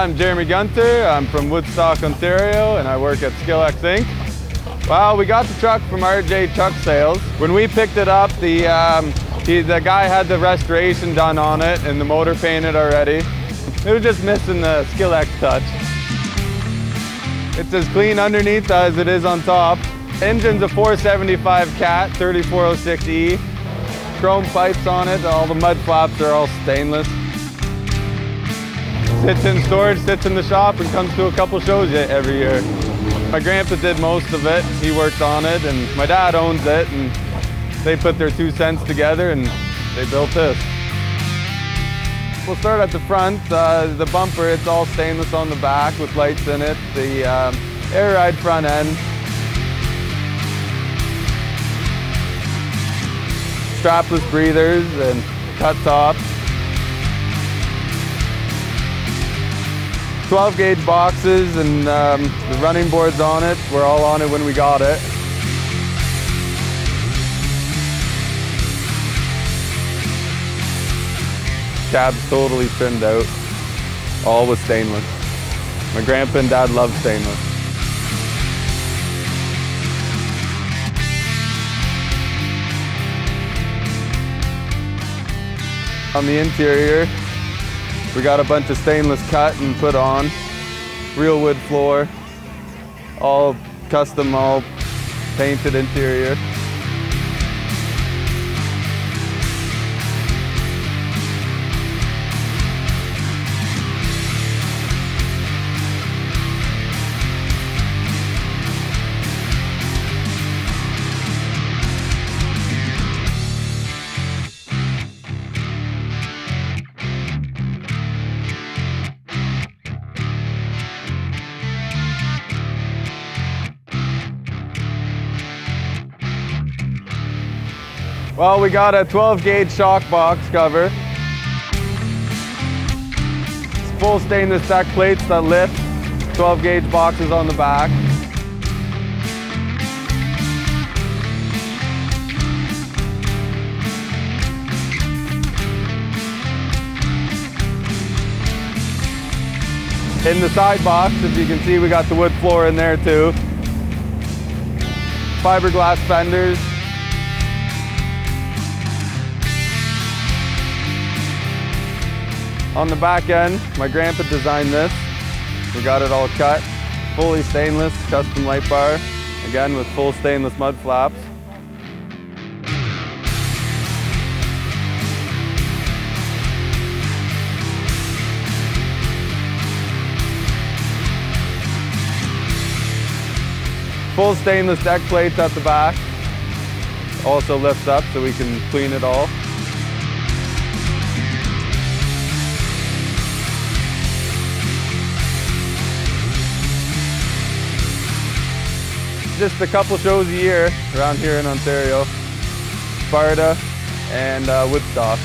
I'm Jeremy Gunther. I'm from Woodstock, Ontario, and I work at Skillex Inc. Well, we got the truck from RJ Truck Sales. When we picked it up, the, um, he, the guy had the restoration done on it and the motor painted already. It was just missing the Skillex touch. It's as clean underneath as it is on top. Engine's a 475 Cat 3406E. Chrome pipes on it. All the mud flaps are all stainless. Sits in storage, sits in the shop, and comes to a couple shows every year. My grandpa did most of it. He worked on it, and my dad owns it, and they put their two cents together and they built this. We'll start at the front. Uh, the bumper, it's all stainless on the back with lights in it. The um, air ride front end. Strapless breathers and cut top. 12 gauge boxes and um, the running boards on it. We're all on it when we got it. Cab's totally trimmed out. All with stainless. My grandpa and dad love stainless. On the interior, we got a bunch of stainless cut and put on. Real wood floor, all custom, all painted interior. Well, we got a 12 gauge shock box cover. It's full stainless deck plates that lift, 12 gauge boxes on the back. In the side box, as you can see, we got the wood floor in there too. Fiberglass fenders, On the back end, my grandpa designed this. We got it all cut, fully stainless, custom light bar, again with full stainless mud flaps. Full stainless deck plates at the back. Also lifts up so we can clean it all. Just a couple shows a year around here in Ontario. Sparta and uh, Woodstock.